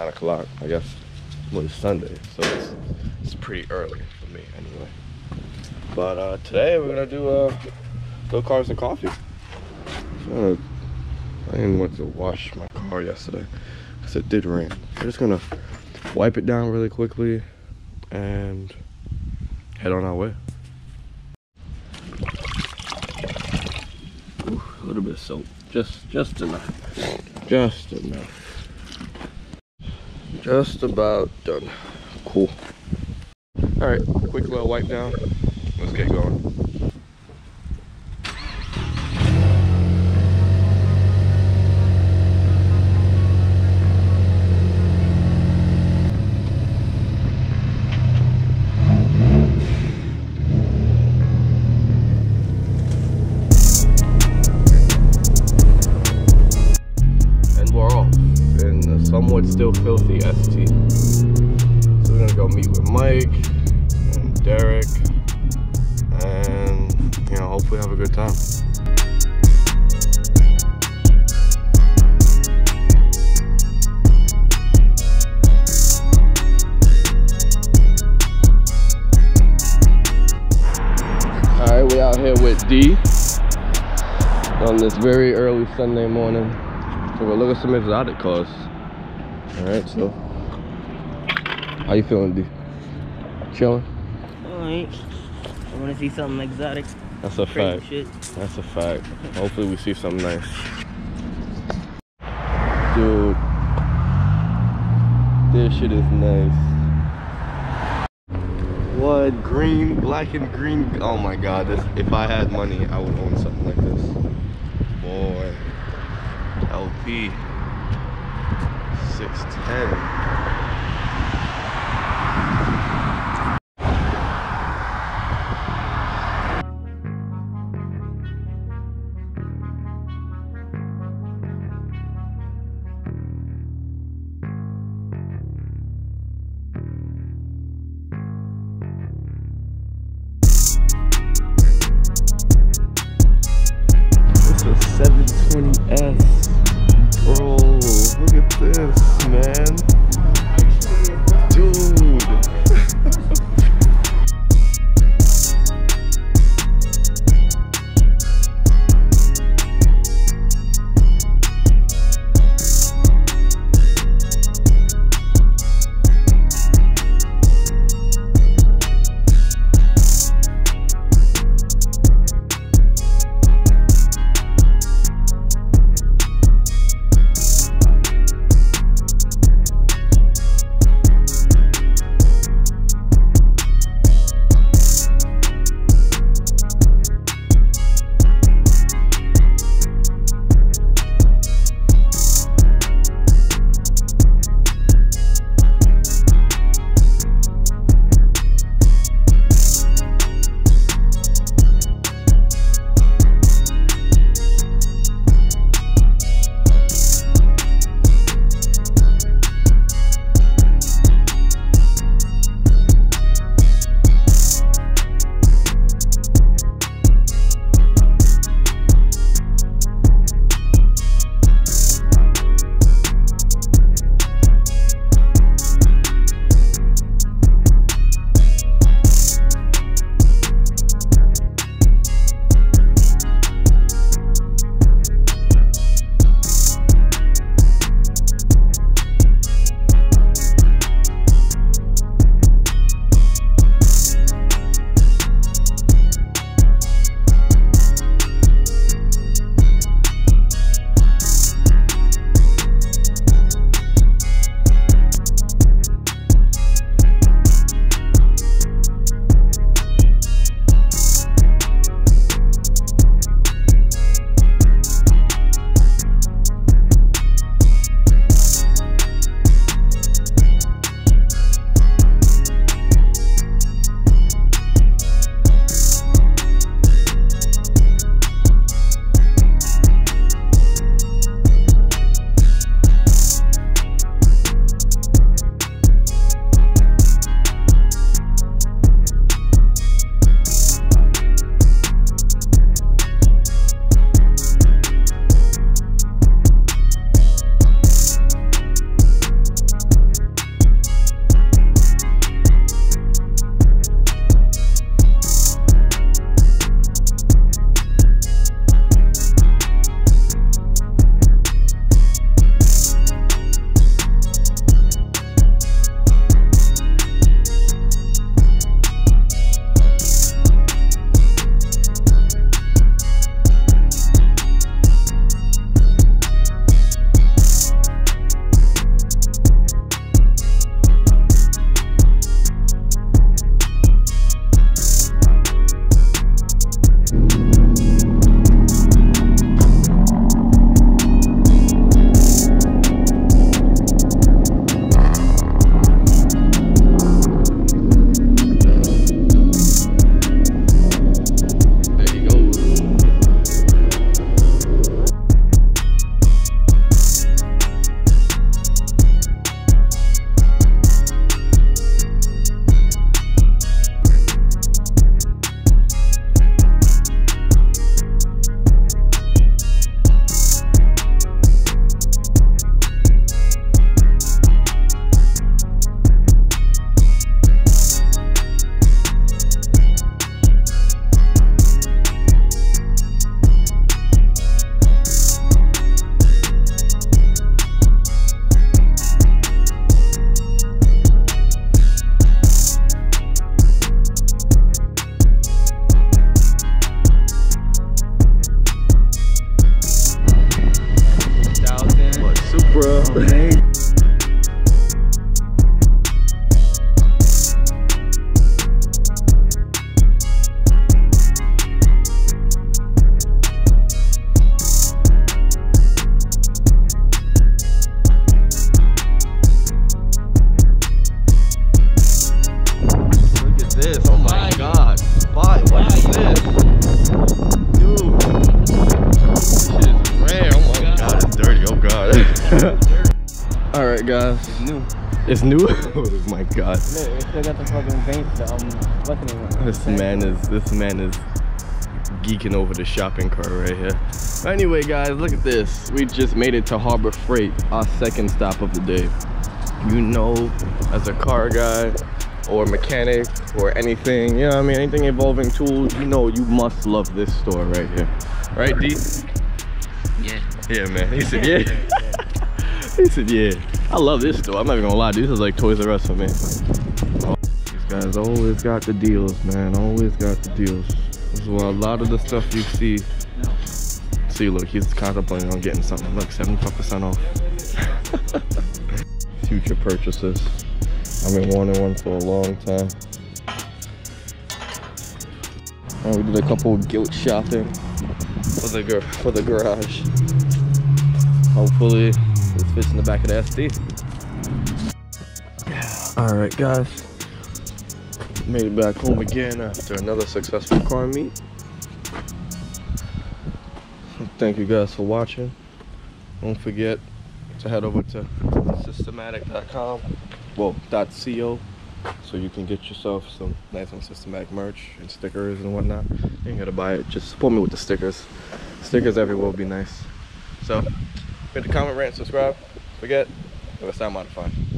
nine o'clock. I guess well, it's Sunday, so it's it's pretty early for me anyway. But uh, today we're gonna do uh, little cars and coffee. So, I didn't want to wash my car yesterday because it did rain. We're just gonna wipe it down really quickly and head on our way. Ooh, a little bit of soap, just just enough, just enough, just about done. Cool. All right, quick little wipe down. Let's get going. Somewhat still filthy ST. So we're gonna go meet with Mike and Derek and you know hopefully have a good time. Alright, we out here with D on this very early Sunday morning. So we'll look at some exotic cars. Alright, so how you feeling, dude? Chilling? Alright. I wanna see something exotic. That's a Crazy fact. shit. That's a fact. Hopefully we see something nice. Dude. This shit is nice. What? Green, black and green. Oh my god, this if I had money, I would own something like this. Boy. LP. 610. Guys. It's new. It's new. oh my god. Look, it still got the fucking veins. The, um, what's the name? This man is this man is geeking over the shopping cart right here. Anyway, guys, look at this. We just made it to Harbor Freight, our second stop of the day. You know, as a car guy or mechanic or anything, you know what I mean, anything involving tools, you know you must love this store right here. Right, D? Yeah. Yeah, man. He said, yeah. he said, yeah. I love this store. I'm not even gonna lie, this is like Toys R Us for me. These guys always got the deals, man. Always got the deals. This is why a lot of the stuff you see. See, look, he's contemplating on getting something. Look, 75% off. Future purchases. I've been wanting one for a long time. Oh, we did a couple guilt shopping for the for the garage. Hopefully, this fits in the back of the ST. All right, guys. Made it back home again after another successful car meet. Thank you guys for watching. Don't forget to head over to systematic.com, well, .co, so you can get yourself some nice unsystematic merch and stickers and whatnot. You ain't gotta buy it, just support me with the stickers. Stickers everywhere would be nice. So, hit the comment, rate, and subscribe. Forget, it was Define Modified.